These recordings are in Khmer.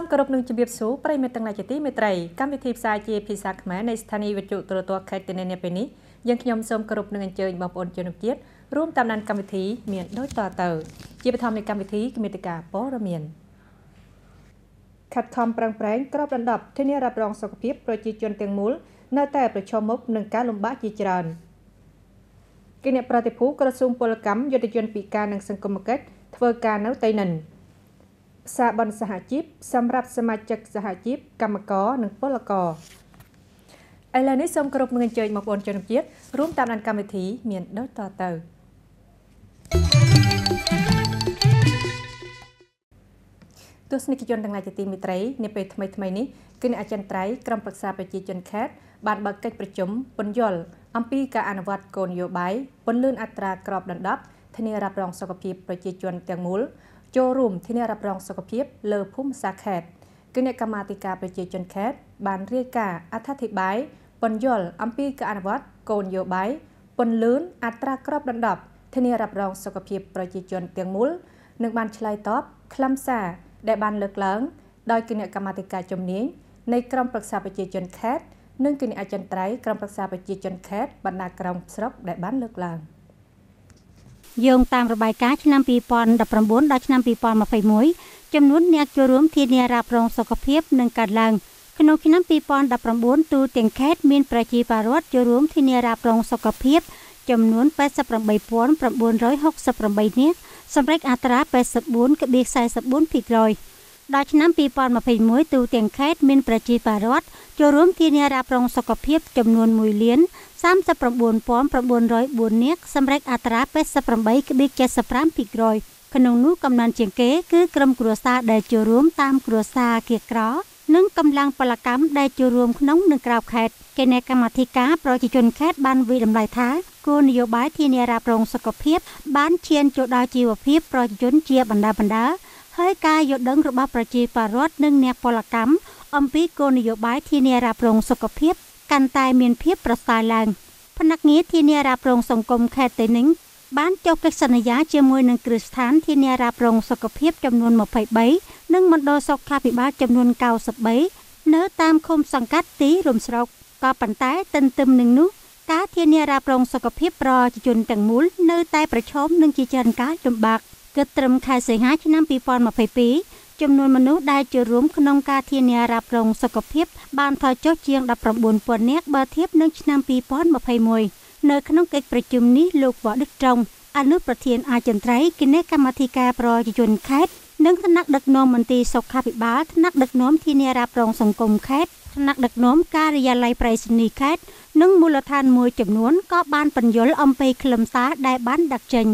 សូមគោរពនឹងជម្រាបសួរប្រិយមិត្តទាំងឡាយជាទីមេត្រីកម្មវិធីផ្សាយជាភាសាខ្មែរនៃស្ថានីយ៍វិទ្យុទូរទស្សន៍ខេត្តទីនេះពេលនេះយើងខ្ញុំសូមគោរពនឹងអញ្ជើញបងប្អូនជនជាតិរួមតាមដានកម្មវិធីមានដូចតទៅ ជាបឋមនៃកម្មវិធីគមិតការព័ត៌មានខិតខំប្រឹងប្រែងក្របដណ្ដប់ធានារ៉ាប់រងសុខភាពប្រជាជនទាំងមូលនៅតែប្រឈមមុខនឹងការលំបាកជាច្រើនគណៈប្រតិភូក្រសួងពលកម្មយុទ្ធជនពិការនិងសង្គមគិច្ចធ្វើការនៅតៃនិនផ្សារបនសហជីពសម្រាប់សមាជិកសហជីពកម្មករនិងពលករឥឡូវនេះសូមគោរពនឹងអញ្ជើញបងប្អូនជនជាតិរួមតាមដានកម្មវិធីមានដូចតទៅទស្សនិកជនទាំងឡាយជាទីមេត្រីនាពេលថ្មីថ្មីនេះគណៈអចិន្ត្រៃយ៍ក្រុមប្រឹក្សាប្រជាជនខេត្តបានបើកកិច្ចប្រជុំពន្យល់អំពីការអនុវត្តគោលនយោបាយពន្លឿនអត្រាក្របដណ្ដប់ធានារ៉ាប់រងសុខភាពប្រជាជនទាំងមូល ចូលរួមធានារ៉ាប់រងសុខភាពលើភូមិសាស្ត្រខេត្តគណៈកម្មាធិការប្រជាជនខេត្តបានរាយការណ៍អត្ថាធិប្បាយពន្យល់អំពីការអនុវត្តគោលនយោបាយពន្លឿនអត្រាក្របដណ្ដប់ធានារ៉ាប់រងសុខភាពប្រជាជនទាំងមូលនិងបានឆ្លើយតបខ្លឹមសារដែលបានលើកឡើងដោយគណៈកម្មាធិការជំនាញនៃក្រមប្រឹក្សាប្រជាជនខេត្តនិងគណៈអចិន្ត្រៃយ៍ក្រមប្រឹក្សាប្រជាជនខេត្តបណ្ដាក្រមស្រុកដែលបានលើកឡើង។ យោងតាមរបាយការណ៍ឆ្នាំ2019ដល់ឆ្នាំ2021ចំនួនអ្នកចូលរួមធានារ៉ាប់រងសុខភាពនឹងកើនឡើងក្នុងឆ្នាំ2019ទូទាំងខេត្តមានប្រជាពលរដ្ឋចូលរួមធានារ៉ាប់រងសុខភាពចំនួន88968នាក់សម្រេចអត្រា84.44%ដល់ឆ្នាំ2021ទូទាំងខេត្តមានប្រជាពលរដ្ឋចូលរួមធានារ៉ាប់រងសុខភាពចំនួន1លាន 39904នាក់សម្រេចអត្រា88.75%ក្នុងនោះកំណើនជាងគេគឺក្រុមគ្រួសារដែលចូលរួមតាមគ្រួសារគៀកក្រនិងកម្លាំងពលកម្មដែលចូលរួមក្នុងនិងក្រៅខេត្តគណៈកម្មាធិការប្រជាជនខេត្តបានវិតម្លៃថាគោលនយោបាយធានារ៉ាប់រងសុខភាព បានឈានចូលដល់ជីវភាពប្រជាជនជាបណ្ដាបណ្ដាហើយការយល់ដឹងរបស់ប្រជាពលរដ្ឋនិងអ្នកពលកម្មអំពីគោលនយោបាយធានារ៉ាប់រងសុខភាព កាន់តែមានភាពប្រសើរឡើងភ្នាក់ងារធានារ៉ាប់រងសង្គមខេត្តតេនិញបានចុះកិច្ចសន្យាជាមួយនឹងគ្រឹះស្ថានធានារ៉ាប់រងសុខភាពចំនួន23និងមណ្ឌលសុខាភិបាលចំនួន93នៅតាមឃុំសង្កាត់ទីរំស្រុកក៏ប៉ុន្តែទន្ទឹមនឹងនោះការធានារ៉ាប់រងសុខភាពប្រជាជនទាំងមូលនៅតែប្រឈមនឹងជាច្រើនការលំបាកគិតត្រឹមខែសីហាឆ្នាំ2022 ចំនួនមនុស្សដែលចូលរួមក្នុងការធានារ៉ាប់រងសុខភាព បានថយចុះជាង19000នាក់បើធៀបនឹងឆ្នាំ2021នៅក្នុងកិច្ចប្រជុំនេះលោកវ៉ាដឹកត្រង់អនុប្រធានអាចិន្ត្រៃយ៍គណៈកម្មាធិការប្រជាជនខេត្តនិងថ្នាក់ដឹកនាំមន្ទីរសុខាភិបាលថ្នាក់ដឹកនាំធានារ៉ាប់រងសង្គមខេត្តថ្នាក់ដឹកនាំការិយាល័យប្រៃសណីខេត្តនិងមូលដ្ឋានមួយចំនួនក៏បានបញ្យល់អំពីខ្លឹមសារដែលបានដាក់ចេញ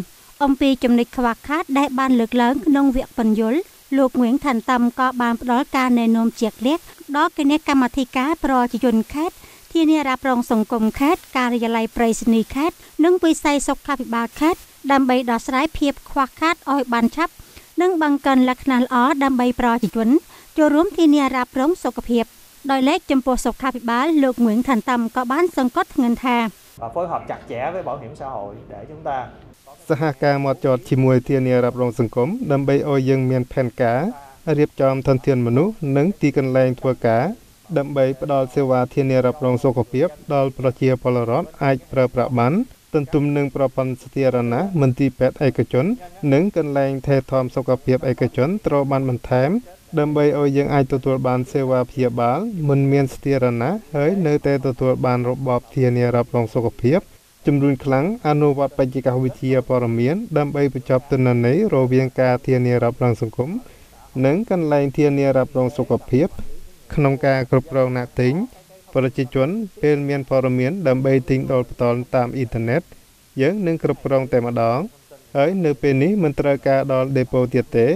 អំពីចំណុចខ្វះខាតដែលបានលើកឡើងក្នុងវគ្គបញ្យល់ លោកងៀងឋានតំក៏បានផ្ដល់ការណែនាំជាក់លាក់ដល់គណៈកម្មាធិការប្រជាជនខេត្តធានារ៉ាប់រងសង្គមខេត្តការិយាល័យប្រៃសណីខេត្តនិងវិស័យសុខាភិបាលខេត្តដើម្បីដោះស្រាយភាពខ្វះខាតឲ្យបានឆាប់និងបង្កើនលក្ខណៈល្អដើម្បីប្រជាជនចូលរួមធានារ៉ាប់រងសុខភាពដោយលេខចំពោះសុខាភិបាលលោកងឿងឋានតំក៏បានសង្កត់ធ្ងន់ថា và phối hợp chặt chẽ với bảo hiểm xã hội để chúng ta សហការមកចតជាមួយធានារ៉ាប់រងសង្គមដើម្បីឲ្យយើងមានផែនការរៀបចំធនធានមនុស្សនិងទីកន្លែងធ្វើការដើម្បីផ្ដល់សេវាធានារ៉ាប់រងសុខភាពដល់ប្រជាពលរដ្ឋអាចប្រើប្រាស់បានទន្ទឹមនឹងប្រព័ន្ធសាធារណៈមន្ទីរពេទ្យឯកជន និងកន្លែងថែទាំសុខភាពឯកជនត្រូវបានបន្ថែមដើម្បីឲ្យយើងអាចទទួលបានសេវាព្យាបាលមិនមានស្ថិរណៈហើយនៅតែទទួលបានរបបធានារ៉ាប់រងសុខភាព ជំរុញខ្លាំងអនុវត្តបច្ចេកវិទ្យាព័ត៌មានដើម្បីបញ្ចប់ទិន្នន័យរវាងការធានារ៉ាប់រងសង្គមនិងកន្លែងធានារ៉ាប់រងសុខភាពក្នុងការគ្រប់គ្រងអ្នកទិញប្រជាជនពេលមានព័ត៌មានដើម្បីទិញដូរផ្ទាល់តាមអ៊ីនធឺណិតយើងនឹងគ្រប់គ្រងតែម្ដងហើយនៅពេលនេះមិនត្រូវការដល់ដេប៉ូទៀតទេ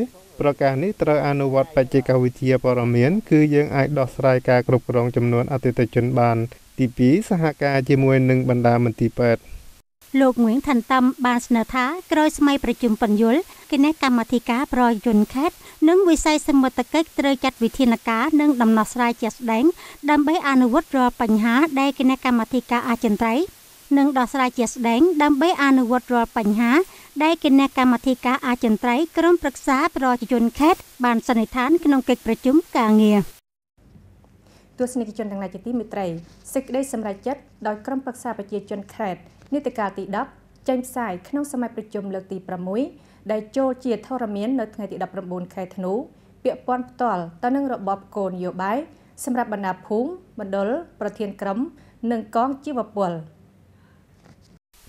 ប្រកាសនេះត្រូវអនុវត្តបច្ចេកវិទ្យាព័ត៌មាន គឺយើងអាចដោះស្រាយការគ្រប់គ្រងចំនួនអតិថិជនបាន ទី2សហការជាមួយនឹងបណ្ដាមន្ទីរពេទ្យលោកងៀងឋានតំបានស្នើថាក្រោយស្ម័យប្រជុំបញ្យលគណៈកម្មាធិការប្រយុជនខេត្តនិងវិស័យសមត្ថកិច្ចត្រូវចាត់វិធានការនិងដំណោះស្រាយជាក់ស្ដែងដើម្បីអនុវត្តរាល់បញ្ហាដែលគណៈកម្មាធិការអចិន្ត្រៃយ៍និងដោះស្រាយជាស្ដែងដើម្បីអនុវត្តរាល់បញ្ហាដែលគណៈកម្មាធិការអចិន្ត្រៃយ៍ក្រុមប្រឹក្សាប្រជាជនខេត្តបានសន្និដ្ឋានក្នុងកិច្ចប្រជុំការងារ ទស្សនិកជនទាំងឡាយជាទីមេត្រីសេចក្តីសម្រេចចិត្តដោយក្រុមប្រឹក្សាប្រជាជនខេត្តនីតិកាលទី10ចេញផ្សាយក្នុងសម័យប្រជុំលើកទី6ដែលចូលជាធរមាននៅថ្ងៃទី19ខែធ្នូពាក់ព័ន្ធផ្ទាល់ទៅនឹងរបបកោនយោបាយសម្រាប់បណ្ដាភូមិមណ្ឌលប្រធានក្រុម និងកងជីវពល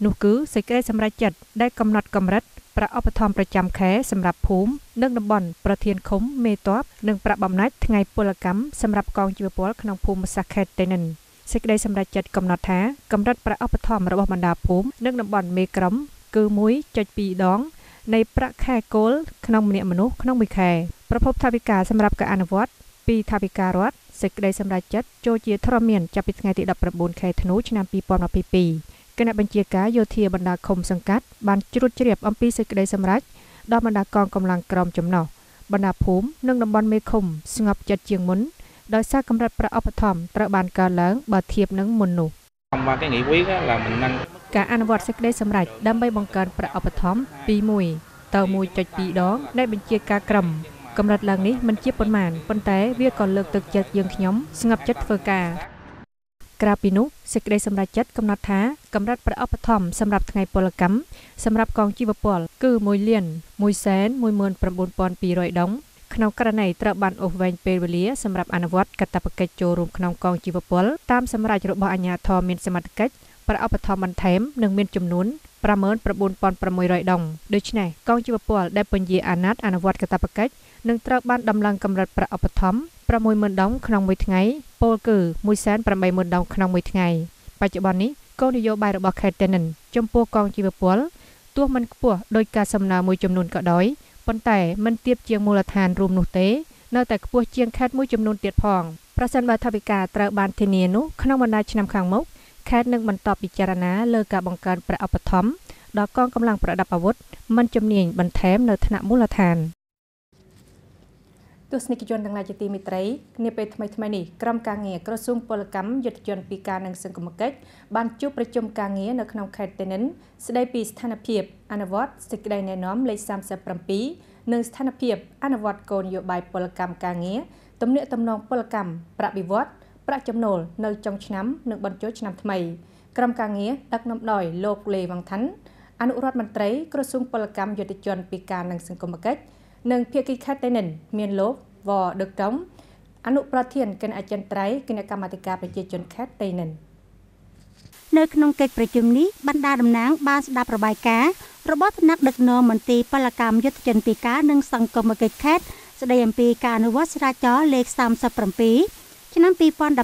នោះគឺសេចក្តីសម្រេចចិត្តដែលកំណត់កម្រិត ប្រាក់ឧបត្ថម្ភប្រចាំខែសម្រាប់ភូមិនិងតំបន់ប្រធានឃុំមេតបនិងប្រាក់បំណាច់ថ្ងៃពលកម្មសម្រាប់កងជីវពលក្នុងភូមិសាខេតតេនិនសេចក្តីសម្រេចចិត្តកំណត់ថាកម្រិតប្រាក់ឧបត្ថម្ភរបស់បណ្ដាភូមិនិងតំបន់មេក្រុមគឺ1.2ដងនៃប្រាក់ខែគោលក្នុងម្នាក់មនុស្សក្នុងមួយខែប្រភពថាវិការសម្រាប់ការអនុវត្តពីថាវិការរដ្ឋសេចក្តីសម្រេចចិត្តចូលជាធរមានចាប់ពីថ្ងៃទី19ខែធ្នូឆ្នាំ2022 គណៈបញ្ជាការយោធាបណ្ដាឃុំសង្កាត់បានជ្រួតជ្រាបអំពីសេចក្តីសម្រេចដល់បណ្ដាកងកម្លាំងក្រមចំណុះបណ្ដាភូមិនិងតំបន់មេឃុំស្ងប់ចិត្តជាងមុនដោយសារកម្រិតប្រាក់ឧបត្ថម្ភត្រូវបានកើនឡើងបើធៀបនឹងមុននោះ mà cái nghị quyết là mình nâng ការអនុវត្តសេចក្តីសម្រេចដើម្បីបង្កើនប្រាក់ឧបត្ថម្ភពី1ទៅ1.2ដងនៃបញ្ជាការក្រមកម្រិតឡើងនេះមិនជាប៉ុន្មានប៉ុន្តែវាក៏លើកទឹកចិត្តយើងខ្ញុំស្ងប់ចិត្តធ្វើការ ក្រៅពីនោះសេចក្តីសម្រេចចិត្តកំណត់ថាកម្រិតប្រាក់ឧបត្ថម្ភសម្រាប់ថ្ងៃពលកម្មសម្រាប់កងជីវពលគឺ1លាន1,19200ដុងក្នុងករណីត្រូវបានអូសវែងពេលវេលាសម្រាប់អនុវត្តកាតព្វកិច្ចចូលរួមក្នុងកងជីវពលតាមសម្រេចរបស់អាជ្ញាធរមានសមត្ថកិច្ចប្រាក់ឧបត្ថម្ភបន្ថែមនឹងមានចំនួន59600ដុងដូច្នេះកងជីវពលដែលពន្យាអាណត្តិអនុវត្តកាតព្វកិច្ច នឹងត្រូវបានដំឡើងកម្រិតប្រាក់ឧបត្ថម្ភ60000ដុងក្នុងមួយថ្ងៃពលគឺ180,000ដុងក្នុងមួយថ្ងៃបច្ចុប្បន្ននេះគោលនយោបាយរបស់ខេត្តតេនិនចំពោះកងជីវពលទោះមិនខ្ពស់ដោយការសំណើមួយចំនួនក៏ដោយប៉ុន្តែមិនទៀបជាងមូលដ្ឋានរួមនោះទេ នៅតែខ្ពស់ជាងខេត្តមួយចំនួនទៀតផងប្រសិនបើថវិកាត្រូវបានធានានោះក្នុងបណ្ដាឆ្នាំខាងមុខខេត្តនឹងបន្តពិចារណាលើការបង្កើនប្រាក់ឧបត្ថម្ភដល់កងកម្លាំងប្រដាប់អាវុធមិនជំនាញបន្ថែមនៅថ្នាក់មូលដ្ឋាន ទស្សនិកជនទាំងឡាយជាទីមេត្រីនាពេលថ្មីថ្មីនេះក្រុមការងារក្រសួងពលកម្មយុទ្ធជនពីការនឹងសង្គមគិច្ចបានជួបប្រជុំការងារនៅក្នុងខេត្តតេនិនស្ដីពីស្ថានភាពអនុវត្តសេចក្តីណែនាំលេខ37និងស្ថានភាពអនុវត្តគោលនយោបាយពលកម្មការងារទំនាក់ទំនងពលកម្មប្រាក់បៀវត្សប្រាក់ចំណូលនៅចុងឆ្នាំនិងបញ្ចូលឆ្នាំថ្មីក្រុមការងារដឹកនាំដោយលោកលេវ៉ាងថាន់អនុរដ្ឋមន្ត្រីក្រសួងពលកម្មយុទ្ធជនពីការនឹងសង្គមគិច្ច និងភាគីខេត្តតេនិនមានលោកវដឹកតុងអនុប្រធានគណៈអចិន្ត្រៃយ៍គណៈកម្មាធិការប្រជាជនខេត្តតេនិននៅក្នុងកិច្ចប្រជុំនេះបណ្ដាតំណាងបានស្ដាប់របាយការណ៍របស់ថ្នាក់ដឹកនាំមន្ទីរពលកម្មយុទ្ធជនពីការនិងសង្គមគិច្ចខេត្តស្ដីអំពីការអនុវត្តស្រាចរលេខ37ឆ្នាំ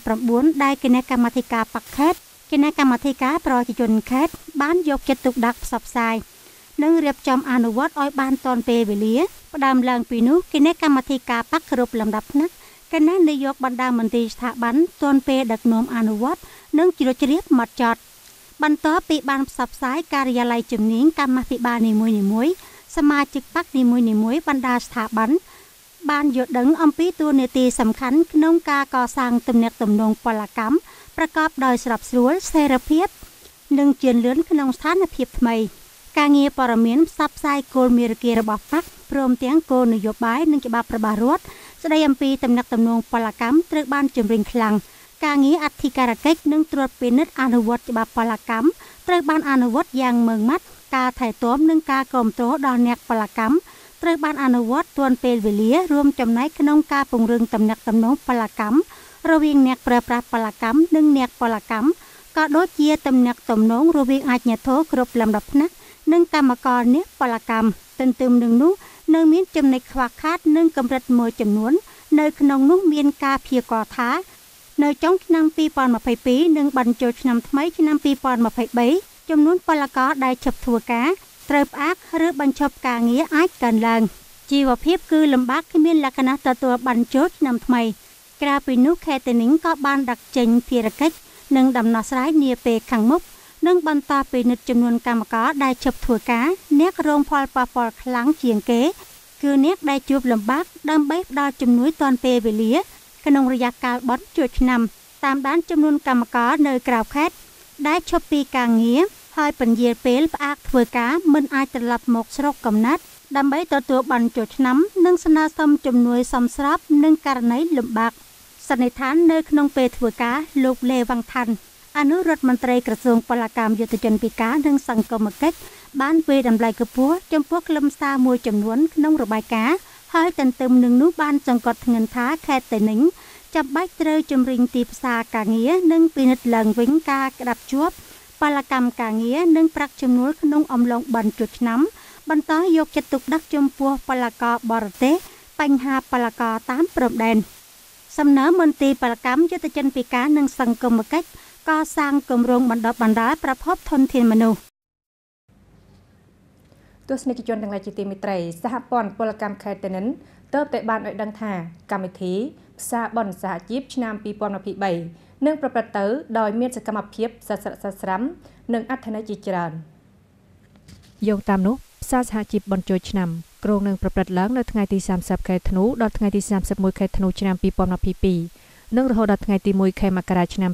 2019ដែលគណៈកម្មាធិការបកខេត្តគណៈកម្មាធិការប្រជាជនខេត្តបានយកចិត្តទុកដាក់ផ្សព្វផ្សាយ និងរៀបចំអនុវត្តឲ្យបានទាន់ពេលវេលាផ្ដើមឡើងពីនោះគណៈកម្មាធិការបកគ្រប់លំដាប់ថ្នាក់គណៈនាយកបណ្ដាមន្ត្រីស្ថាប័នទាន់ពេលដឹកនាំអនុវត្តនិងជ្រួតជ្រាបម៉ត់ចត់បន្ទាប់ពីបានផ្សព្វផ្សាយការិយាល័យជំនាញកម្មាភិបាលនីមួយៗសមាជិកបកនីមួយៗបណ្ដាស្ថាប័នបានយល់ដឹងអំពីទួលនីតិសំខាន់ក្នុងការកសាងទំនាក់ទំនងពលកម្មប្រកបដោយស្របស្រួលសេរីភាព និងជឿនលឿនក្នុងស្ថានភាពថ្មី។ ការងារព័ត៌មានផ្សព្វផ្សាយគោលមេរៀរបស់បកព្រមទាំងគោលនយោបាយនិងច្បាប់របស់រដ្ឋស្ដីអំពីតំណែងតំណងពលកម្មត្រូវបានជំរុញខ្លាំងការងារអធិការកិច្ចនិងត្រួតពិនិត្យអនុវត្តច្បាប់ពលកម្មត្រូវបានអនុវត្តយ៉ាងម៉ឺងម៉ាត់ការថែទាំនិងការគ្រប់គ្រងដល់អ្នកពលកម្មត្រូវបានអនុវត្តទាន់ពេលវេលារួមចំណែកក្នុងការពង្រឹងតំណែងតំណងពលកម្មរវាងអ្នកប្រើប្រាស់ពលកម្មនិងអ្នកពលកម្មក៏ដូចជាតំណែងតំណងរវាងអាជ្ញាធរគ្រប់លំដាប់ថ្នាក់ និងកម្មករនេះពលកម្មទន្ទឹមនឹងនោះនៅមានចំណុចខ្វះខាត និងកម្រិតមួយចំនួន នៅក្នុងនោះមានការព្យាករណ៍ថានៅចុងឆ្នាំ2022និងបញ្ចូលឆ្នាំថ្មីឆ្នាំ2023ចំនួនពលករដែលឈប់ធ្វើការត្រូវផ្អាកឬបញ្ឈប់ការងារអាចកើនឡើងជីវភាពគឺលំបាកគ្មានលក្ខណៈទទួលបញ្ចូលឆ្នាំថ្មីក្រៅពីនោះខេតេនីងក៏បានដាក់ចេញភារកិច្ចនិងដំណោះស្រាយនាពេលខាងមុខ និងបន្តពិនិត្យចំនួនកម្មករដែលឈប់ធ្វើការអ្នករងផលប៉ះពាល់ខ្លាំងជាងគេគឺអ្នកដែលជួបលំបាកដើម្បីផ្ដល់ជំនួយទាន់ពេលវេលាក្នុងរយៈកាលបន់ជួឆ្នាំតាមដានចំនួនកម្មករនៅក្រៅខេត្តដែលឈប់ពីការងារហើយពន្យាលពេលផ្អាកធ្វើការមិនអាចត្រឡប់មកស្រុកកំណើតដើម្បីទទួលបានចូលឆ្នាំនិងស្នើសុំជំនួយសមស្របនឹងករណីលំបាកសន្និដ្ឋាននៅក្នុងពេលធ្វើការលោកលេវ៉ាន់ថាន់ អនុរដ្ឋមន្ត្រីក្រសួងពលកម្មយុទ្ធជនពិការនិងសង្គមគិច្ចបានពេលតម្លៃកម្ពស់ចំពោះខ្លឹមសារមួយចំនួនក្នុងរបាយការណ៍ហើយទន្ទឹមនឹងនោះបានចង្កត់ធ្ងន់ថាខេត្តតេនិញចាំបាច់ត្រូវជំរុញទីផ្សារការងារនិងពិនិត្យឡើងវិញការក្តាប់ជាប់ពលកម្មការងារនិងប្រាក់ចំណូលក្នុងអំឡុងបន់ជួសឆ្នាំបន្តយកចិត្តទុកដាក់ចំពោះពលករបរទេសបញ្ហាពលករតាមព្រំដែនសំណើមន្ទីរពលកម្មយុទ្ធជនពិការនិងសង្គមគិច្ច កសាងគម្រោងបណ្ដុះបណ្ដាលប្រភពធនធានមនុស្សទស្សនិកជនទាំងឡាយជាទីមេត្រីសហព័ន្ធពលកម្មខេត្តតេនិនទើបតែបានឲ្យដឹងថាកម្មវិធីផ្សារបនសហជីពឆ្នាំ2023នឹងប្រព្រឹត្តទៅដោយមានសកម្មភាពសស្រាក់សស្រាំនិងអត្ថន័យជាច្រើនយោងតាមនោះផ្សារសហជីពបនជួយឆ្នាំគ្រងនឹងប្រព្រឹត្តឡើងនៅថ្ងៃទី30ខែធ្នូដល់ថ្ងៃទី31ខែធ្នូឆ្នាំ2022 និងរហូតដល់ថ្ងៃទី1ខែមករាឆ្នាំ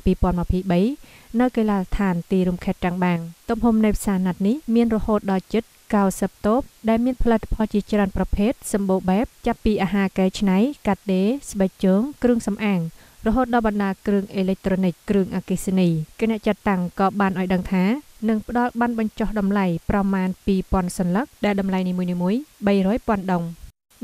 2023នៅកីឡាដ្ឋានទីរួមខេត្តត្រាំងបាងទំហំនៃផ្សារណាត់នេះមានរហូតដល់ជិត90តូបដែលមានផលិតផលជាច្រើនប្រភេទសម្បូរបែបចាប់ពីអាហារកែច្នៃកាត់ដេរស្បែកជើងគ្រឿងសម្អាងរហូតដល់បណ្ដាគ្រឿងអេເລັກត្រូនិកគ្រឿងអគ្គិសនីគណៈចាត់តាំងក៏បានឲ្យដឹងថានឹងផ្ដល់បានបញ្ចុះតម្លៃប្រមាណ2000សន្លឹកដែលតម្លៃនីមួយៗ300,000ដុង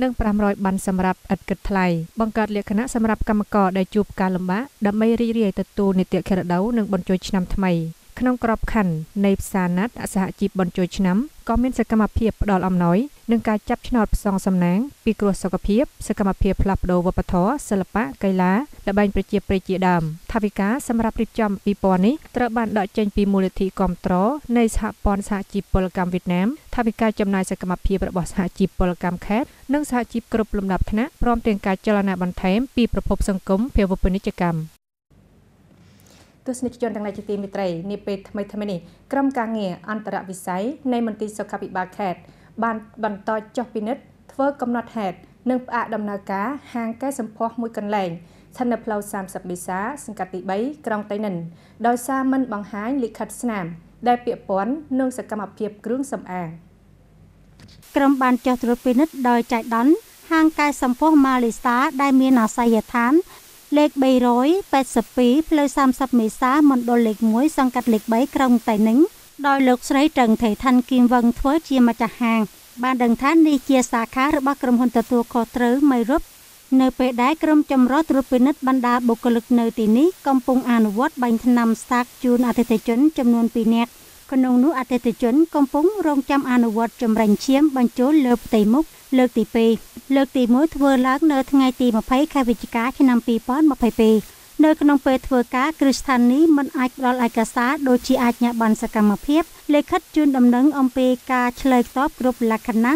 និង500បានសម្រាប់ឥតគិតថ្លៃបង្កើតលក្ខណៈសម្រាប់កម្មករដែលជួបការលំបាកដើម្បីរីករាយទទួលនីតិខិរដូវនិងបញ្ចូលឆ្នាំថ្មីក្នុងក្របខ័ណ្ឌនៃផ្សារណាត់អសហជីពបញ្ចូលឆ្នាំ ក៏មានសកម្មភាពផ្ដល់អំណោយនិងការចាប់ឆ្នោតផ្សងសំណាងពីគ្រោះសុខភាពសកម្មភាពផ្លាស់ប្ដូរវប្បធម៌សិល្បៈកីឡាល្បែងប្រជាប្រិយជាដើមថាវិការសម្រាប់រៀបចំពិព័រណ៍នេះត្រូវបានដកចេញពីមូលនិធិគាំទ្រនៃសហព័ន្ធសហជីពពលកម្មវៀតណាមថាវិការចំណាយសកម្មភាពរបស់សហជីពពលកម្មខេត្តនិងសហជីពគ្រប់លំដាប់ថ្នាក់ព្រមទាំងការចលនាបន្ថែមពីប្រភពសង្គមភាវូបនីយកម្ម ទស្សនិកជនទាំងឡាយជាទីមេត្រីនាពេលថ្មីថ្មីនេះក្រុមការងារអន្តរវិស័យនៃមន្ទីរសុខាភិបាលខេត្តបានបន្តចុះពិនិត្យធ្វើកំណត់ហេតុនិងផ្អាកដំណើរការហាងកែសម្ផស្សមួយកន្លែងស្ថិតនៅផ្លូវ30បិសាសង្កាត់ទី3ក្រុងតៃនិនដោយសារមិនបង្ហាញលិខិតស្នាម ដែលពាក់ព័ន្ធនឹងសកម្មភាពគ្រឿងសម្អាងក្រុមបានចុះត្រួតពិនិត្យដោយចៃដន្យហាងកែសម្ផស្សម៉ាលីសាដែលមានអាសយដ្ឋាន លេខ382ផ្លូវ30មេសាមណ្ឌលលេខ1សង្កាត់លេខ3ក្រុងតៃ ninh ដោយលោកស្រីត្រឹងថេថាន់គីមវឹងធ្វើជាម្ចាស់ហាង បានដឹងថានេះជាសាខារបស់ក្រុមហ៊ុនទទួលខុសត្រូវមេរុបនៅពេលដែលក្រុមចម្រុះត្រួតពិនិត្យបណ្ដាបុគ្គលិកនៅទីនេះកំពុងអនុវត្តបាញ់ថ្នាំស្តាកជូនអតិថិជនចំនួន2នាក់ ក្នុងនោះអតិថិជនកំពុងរងចាំអនុវត្តចម្រាញ់ឈាមបញ្ចូលលើផ្ទៃមុខលើកទី2លើកទី1ធ្វើឡើងនៅថ្ងៃទី20ខែវិច្ឆិកាឆ្នាំ2022នៅក្នុងពេលធ្វើការគ្រឹះស្ថានីយ៍មិនអាចផ្ដល់ឯកសារដូចជាអាជ្ញាប័ណ្ណសកម្មភាពលិខិតជូនដំណឹងអំពីការឆ្លើយតបគ្រប់លក្ខណៈ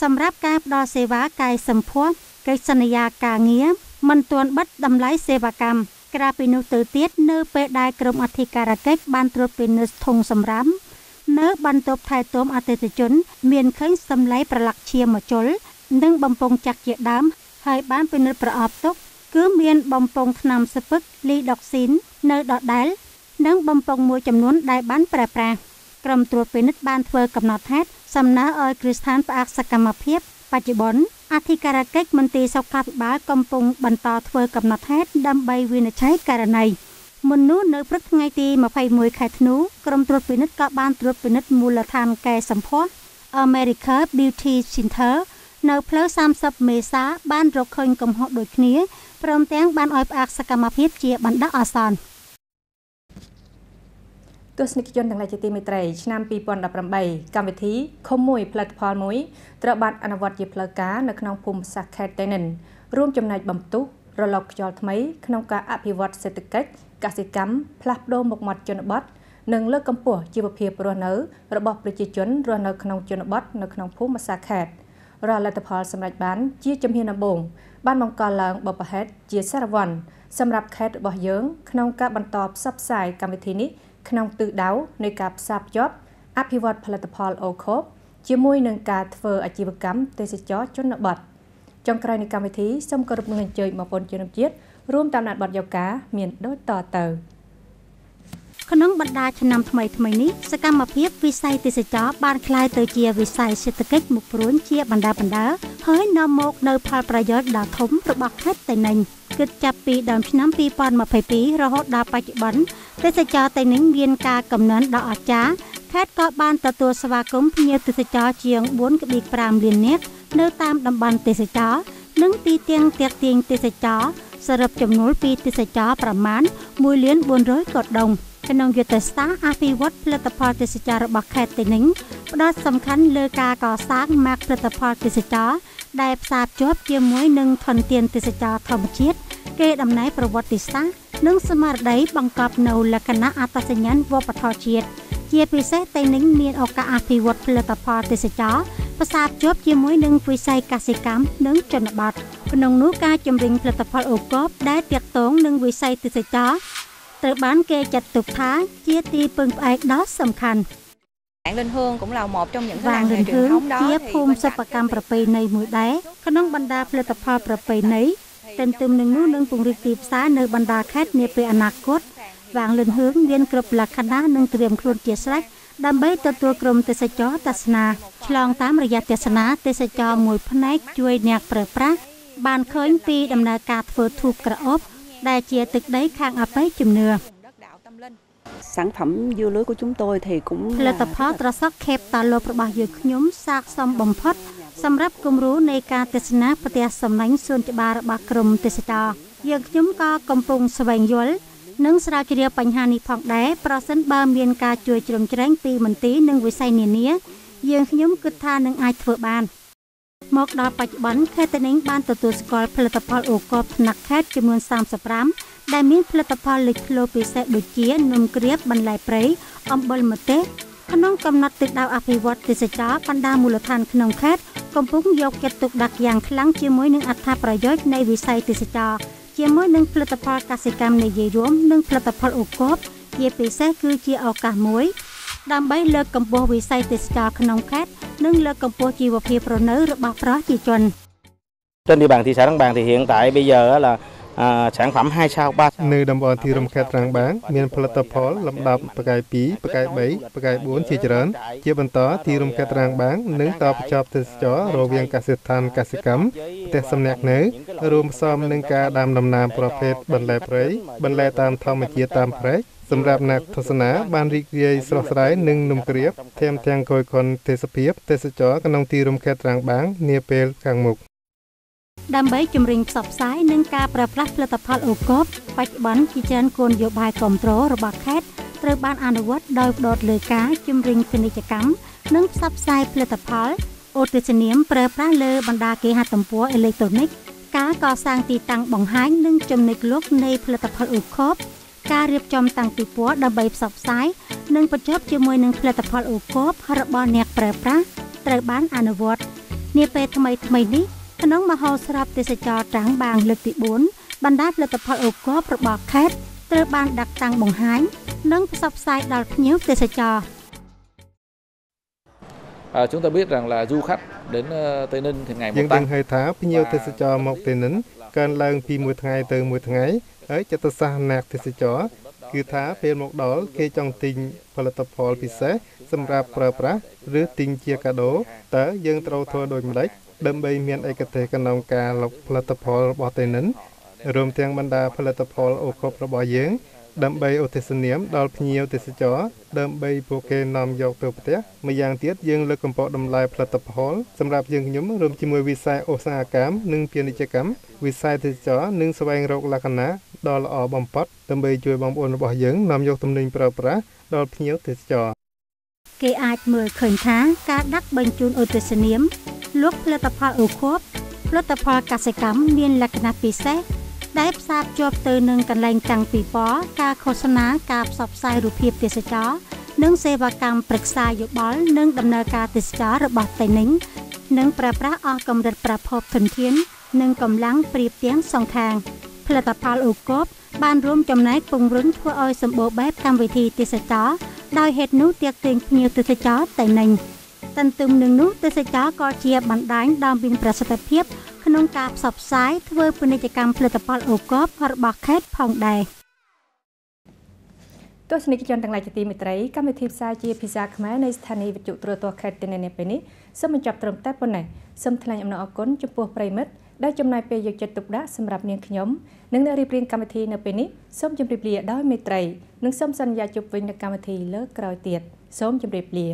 សម្រាប់ការផ្ដល់សេវាកាយសម្ផស្សកិច្ចសន្យាការងារមិនទាន់បិទតម្លៃសេវាកម្ម ក្រៅពីនោះទៅទៀតនៅពេលដែលក្រុមអធិការកិច្ចបានត្រួតពិនិត្យធុងសម្រាមនៅបន្ទប់ថែទាំអតិថិជន មានឃើញសម្លេងប្រឡាក់ឈាមមជុលនិងបំពង់ចាក់ជាដើមហើយបានពិនិត្យប្រអប់ទុកគឺមានបំពង់ថ្នាំសពឹកលីដុកស៊ីននៅដដែលនិងបំពង់មួយចំនួនដែលបានប្រើប្រាស់ក្រុមត្រួតពិនិត្យបានធ្វើកំណត់ហេតុសំណើឲ្យគ្រឹះស្ថានផ្អាកសកម្មភាព បច្ចុប្បន្នអធិការកិច្ចមន្ទីរសុខាភិបាលកំពុងបន្តធ្វើកំណត់ហេតុដើម្បីវិនិច្ឆ័យករណីមុននោះនៅព្រឹកថ្ងៃទី21ខែធ្នូក្រុមត្រួតពិនិត្យក៏បានត្រួតពិនិត្យមូលដ្ឋានកែសម្ផស្ស America Beauty Center នៅផ្លូវ30មេសាបានរកឃើញកំហុសដូចគ្នាព្រមទាំងបានឲ្យផ្អាកសកម្មភាពជាបណ្ដោះអាសន្ន ទស្សនិកជនទាំងឡាយជាទីមេត្រីឆ្នាំ2018កម្មវិធីខុំមួយផលិតផលមួយត្រូវបានអនុវត្តជាផ្លូវការនៅក្នុងភូមិសាស្ត្រខេត្តតេនិនរួមចំណែកបំផ្ទុះរលកខ្យល់ថ្មីក្នុងការអភិវឌ្ឍសេដ្ឋកិច្ចកសិកម្មផ្លាស់ប្ដូរមុខមាត់ជនបទនិងលើកកម្ពស់ជីវភាពរស់នៅរបស់ប្រជាជនរស់នៅក្នុងជនបទនៅក្នុងភូមិសាស្ត្រខេត្តរាល់លទ្ធផលសម្រេចបានជាជំហានដំបូងបានបង្កឡើងបបហេតុជាសារវ័នសម្រាប់ខេត្តរបស់យើងក្នុងការបន្តផ្សព្វផ្សាយកម្មវិធីនេះ ក្នុងទិសដៅនៃការផ្សារភ្ជាប់អភិវឌ្ឍផលិតផលអូខូបជាមួយនឹងការធ្វើអាជីវកម្មទេសចរជនបទចុងក្រោយនៃកម្មវិធីសូមគោរពនឹងអញ្ជើញបងប្អូនជនជាតិរួមតាមដានបទយកការមានដូចតទៅ ក្នុងបណ្ដាឆ្នាំថ្មីថ្មីនេះសកម្មភាពវិស័យទេសចរបានក្លាយទៅជាវិស័យសេដ្ឋកិច្ចមុខព្រួញជាបណ្ដាបណ្ដាហើយនាំមកនៅផលប្រយោជន៍ដ៏ធំរបស់ខេត្តតៃ ninh គិតចាប់ពីដើមឆ្នាំ2022រហូតដល់បច្ចុប្បន្នទេសចរតៃ ninh មានការកំណើនដ៏អស្ចារ្យខេត្តក៏បានទទួលស្វាគមន៍ភ្ញៀវទេសចរជាង4.5លាននាក់នៅតាមតំបន់ទេសចរនិងទីតាំងទាក់ទាញទេសចរសរុបចំនួនពីទេសចរប្រមាណ1លាន400កោដុង ក្នុងយុទ្ធសាស្ត្រអភិវឌ្ឍផលិតផលទេសចររបស់ខេត្តតេនិញផ្ដោតសំខាន់លើការកសាងម៉ាកផលិតផលទេសចរដែលផ្សារភ្ជាប់ជាមួយនឹងធនធានទេសចរធម្មជាតិគេដំណើរប្រវត្តិសាស្ត្រនិងស្មារតីបង្កប់នូវលក្ខណៈអត្តសញ្ញាណវប្បធម៌ជាតិជាពិសេសតេនិញមានឱកាសអភិវឌ្ឍផលិតផលទេសចរផ្សារភ្ជាប់ជាមួយនឹងវិស័យកសិកម្មនិងជនបទក្នុងនោះការជំរុញផលិតផលអូកបដែលទាក់ទងនឹងវិស័យទេសចរ ត្រូវបានគេចាត់ទុកថាជាទីពឹងផ្អែកដ៏សំខាន់ Vạn Linh Hương cũng là một trong những cái វាង làng លិ nghề នហឿ truyền ង thống đó ជា thì ភូមិ quan សិប្ប trọng កម្មប្រពៃណីមួយដែរក្នុងបណ្ដាផលិតផលប្រពៃណីទន្ទឹមនឹងនោះនឹងពង្រីកទីផ្សារនៅបណ្ដាខេត្តនាពេលអនាគតវាងលិនហឿងមានគ្រប់លក្ខណៈនិងត្រៀមខ្លួនជាស្រេចដើម្បីទទួលក្រុមទេសចរទស្សនាឆ្លងតាមរយៈទស្សនាទេសចរមួយផ្នែកជួយអ្នកប្រើប្រាស់បានឃើញពីដំណើរការធ្វើធូបក្រអូប ដែលជាទឹកដីខាងអបិយជំនឿ đất đạo tâm linh sản phẩm dưa lưới của chúng tôi thì cũng ផលិត là ផលត្រសក់ខេបតាលបរបស់យើងខ្ញុំសាកសមបំផុតសម្រាប់គំរូនៃការទស្សនាប្រទេសសំណាញ់សួនច្បាររបស់ក្រមទេសចរយើងខ្ញុំក៏កំពុងស្វែងយល់និងស្រាវជ្រាវបញ្ហានេះផងដែរប្រសិនបើមានការជួយជ្រោមជ្រែងពីមន្ទីរនិងវិស័យនានាយើងខ្ញុំគិតថានឹងអាចធ្វើបាន មកដល់បច្ចុប្បន្នខេត្តតេនិញបានទទួលស្គាល់ផលិតផលអូកបថ្នាក់ខេត្តចំនួន35ដែលមានផលិតផលលេចធ្លោពិសេសដូចជានំក្រៀបបន្លែព្រៃអំបិលម្ទេសក្នុងកំណត់ទិសដៅអភិវឌ្ឍទេសចរបណ្ដាមូលដ្ឋានក្នុងខេត្តកំពុងយកចិត្តទុកដាក់យ៉ាងខ្លាំងជាមួយនឹងអត្ថប្រយោជន៍នៃវិស័យទេសចរជាមួយនឹងផលិតផលកសិកម្មនិយាយរួមនិងផលិតផលអូកបជាពិសេសគឺជាឱកាសមួយ ដើម្បីលើកកម្ពស់វិស័យទេសចរក្នុងខេត្តនិងលើកកម្ពស់ជីវភាពរស់នៅរបស់ប្រជាជន trên địa bàn thị xã Trảng Bàng thì hiện tại bây giờ á là à, sản phẩm 2 sao 3 sao នៅតំបន់ទីរំខេត្តត្រាំងបាងមានផលិតផលលំដាប់បកាយ2បកាយ3បកាយ4ជាច្រើនជាបន្តទីរំខេត្តត្រាំងបាងនឹងតបបញ្ចប់ទេសចររវាងកសិដ្ឋានកសិកម្មផ្ទះសំណាក់នៅរួមផ្សំនឹងការដាំដំណាំប្រភេទបន្លែព្រៃបន្លែតាមធម្មជាតិតាមព្រែក សម្រាប់អ្នកទស្សនាបានរីករាយស្រស់ស្រាយនឹងនំក្រៀបថែមទាំងគយគន់ទេសភាពទេសចរក្នុងទីរំខេត្តត្រាំងបាងនាពេលខាងមុខដើម្បីជំរុញផ្សព្វផ្សាយនិងការប្រើប្រាស់ផលិតផលអូកបបច្ចុប្បន្នជាច្រើនគោលនយោបាយគ្រប់គ្រងរបស់ខេត្តត្រូវបានអនុវត្តដោយផ្ដោតលើការជំរុញពាណិជ្ជកម្មនិងផ្សព្វផ្សាយផលិតផលអូទិសនាមប្រើប្រាស់លើបណ្ដាគេហទំព័រអេឡិចត្រូនិកការកសាងទីតាំងបង្ហាញនិងចំណុចលក់នៃផលិតផលអូកប ការរៀបចំតាំងពិព័រណ៍ដើម្បីផ្សព្វផ្សាយនិងបញ្ចប់ជាមួយនឹងផលិតផលអូកបរបស់អ្នកប្រើប្រាស់ត្រូវបានអនុវត្តនាពេលថ្មីថ្មីៗនេះក្នុងមហោស្រពទេសចរត្រាំងបាងលើកទី4បណ្ដាផលិតផលអូកបរបស់ខេត្តត្រូវបានដាក់តាំងបង្ហាញ និងផ្សព្វផ្សាយដល់ភ្ញៀវទេសចរ À, chúng ta biết rằng là du khách đến ờ, Tây Ninh thì ngày យើ một ងដឹង tăng ហើយថាភ្ញៀវទេសចរមកទីនិនកើនឡើងពីមួយថ្ងៃទៅមួយថ្ងៃហើយចិត្តសាស្ត្រអ្នកទេសចរគឺថាពេលមកដល់គេចង់ទិញផលិតផលពិសេសសម្រាប់ប្រើប្រាស់ឬទិញជាកាដូតើយើងត្រូវធ្វើដូចម្តេចដើម្បីមានឯកទេសក្នុងការលុបផលិតផលរបស់ទីនិនរួមទាំងបណ្ដាផលិតផលអូខុបរបស់យើង ដើម្បីឧទ្ទិសនាមដល់ភ្ញៀវទេសចរដើម្បីពួកគេនាំយកទៅផ្ទះម្យ៉ាងទៀតយើងលើកកម្ពស់តម្លៃផលិតផលសម្រាប់យើងខ្ញុំរួមជាមួយវិស័យឧស្សាហកម្មនិងពាណិជ្ជកម្មវិស័យទេសចរនិងស្វែងរកលក្ខណៈដ៏ល្អបំផុតដើម្បីជួយបងប្អូនរបស់យើងនាំយកទំនិញប្រើប្រាស់ដល់ភ្ញៀវទេសចរគេអាចមើលឃើញថាការដាក់បញ្ជូនឧទ្ទិសនាមលក់ផលិតផលអូខបផលិតផលកសិកម្មមានលក្ខណៈពិសេស ដែលផ្សារភ្ជាប់ទៅនឹងកន្លែងតាំងពិព័រណ៍ការឃោសនាការផ្សព្វផ្សាយរូបភាពទេសចរនិងសេវាកម្មប្រឹក្សាយោបល់និងដំណើរការទេសចររបស់តៃនិញនិងប្រើប្រាស់អស់កម្រិតប្រភពធនធាន និងកម្លាំងប្រៀបទាំងសងខាងផលិតផលអូកបបានរួមចំណែកពង្រឹងធ្វើឲ្យសម្បូរបែបកម្មវិធីទេសចរដោយហេតុនោះទាក់ទាញភ្ញៀវទេសចរតៃនិញទន្ទឹមនឹងនោះទេសចរក៏ជាបណ្ដាញដ៏មានប្រសិទ្ធភាព ក្នុងការផ្សព្វផ្សាយធ្វើពាណិជ្ជកម្មផលិតផលអូកបរបស់ខេត្តផងដែរទស្សនិកជនទាំងឡាយជាទីមេត្រីកម្មវិធីផ្សាយជាភាសាខ្មែរនៃស្ថានីយ៍វិទ្យុទូរទស្សន៍ខេត្តទីនេះពេលនេះសូមបញ្ចប់ត្រឹមតែប៉ុណ្ណេះសូមថ្លែងអំណរអគុណចំពោះប្រិមិត្តដែលចំណាយពេលយកចិត្តទុកដាក់សម្រាប់នាងខ្ញុំនិងអ្នករៀបរៀងកម្មវិធីនៅពេលនេះសូមជម្រាបលាដោយមេត្រីនិងសូមសន្យាជួបវិញនៅកម្មវិធីលើកក្រោយទៀតសូមជម្រាបលា